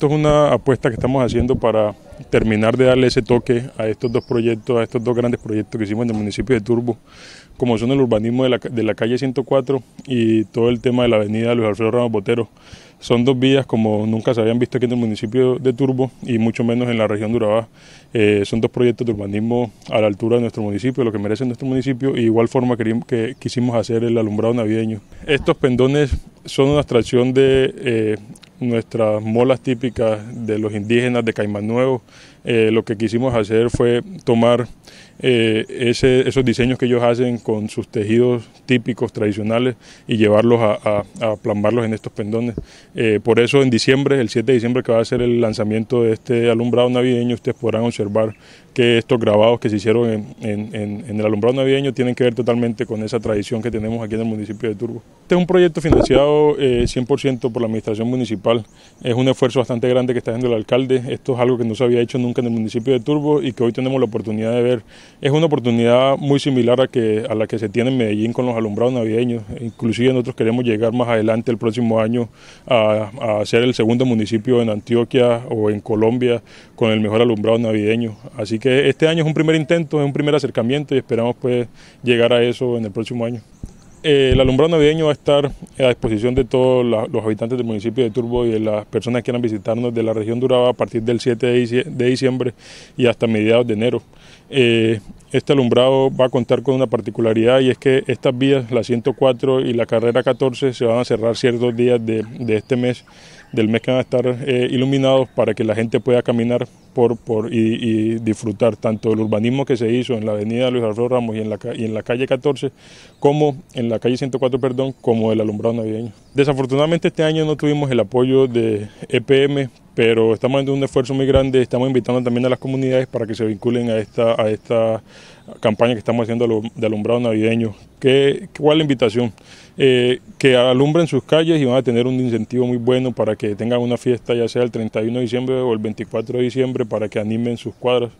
Esto es una apuesta que estamos haciendo para terminar de darle ese toque a estos dos proyectos, a estos dos grandes proyectos que hicimos en el municipio de Turbo, como son el urbanismo de la, de la calle 104 y todo el tema de la avenida Luis Alfredo Ramos Botero. Son dos vías como nunca se habían visto aquí en el municipio de Turbo y mucho menos en la región de Urabá. Eh, son dos proyectos de urbanismo a la altura de nuestro municipio, lo que merece nuestro municipio, y igual forma que, que quisimos hacer el alumbrado navideño. Estos pendones son una abstracción de eh, nuestras molas típicas de los indígenas de Caimán Nuevo. Eh, lo que quisimos hacer fue tomar eh, esos diseños que ellos hacen con sus tejidos típicos, tradicionales, y llevarlos a, a, plambarlos en estos pendones. Eh, por eso en diciembre, el 7 de diciembre que va a ser el lanzamiento de este alumbrado navideño, ustedes podrán observar que estos grabados que se hicieron en, en, el alumbrado navideño tienen que ver totalmente con esa tradición que tenemos aquí en el municipio de Turbo. Este es un proyecto financiado 100% por la administración municipal. Es un esfuerzo bastante grande que está haciendo el alcalde. Esto es algo que no se había hecho nunca en el municipio de Turbo y que hoy tenemos la oportunidad de ver. Es una oportunidad muy similar a, que, a la que se tiene en Medellín con los alumbrados navideños. Inclusive nosotros queremos llegar más adelante el próximo año a, a ser el segundo municipio en Antioquia o en Colombia con el mejor alumbrado navideño. Así que este año es un primer intento, es un primer acercamiento y esperamos pues llegar a eso en el próximo año. Eh, el alumbrado navideño va a estar a disposición de todos los habitantes del municipio de Turbo y de las personas que quieran visitarnos de la región de Urabá a partir del 7 de diciembre y hasta mediados de enero. Eh, este alumbrado va a contar con una particularidad y es que estas vías, la 104 y la carrera 14, se van a cerrar ciertos días de, este mes, del mes que van a estar eh, iluminados para que la gente pueda caminar por, por, y, disfrutar tanto del urbanismo que se hizo en la avenida Luis Alfredo Ramos y en, la, y en la calle 14, como en la calle 104, perdón, como el alumbrado navideño. Desafortunadamente este año no tuvimos el apoyo de EPM, pero estamos haciendo un esfuerzo muy grande, estamos invitando también a las comunidades para que se vinculen a esta, a esta campaña que estamos haciendo de alumbrado navideño. ¿Qué, ¿Cuál la invitación? Eh, que alumbren sus calles y van a tener un incentivo muy bueno para que tengan una fiesta ya sea el 31 de diciembre o el 24 de diciembre para que animen sus cuadras.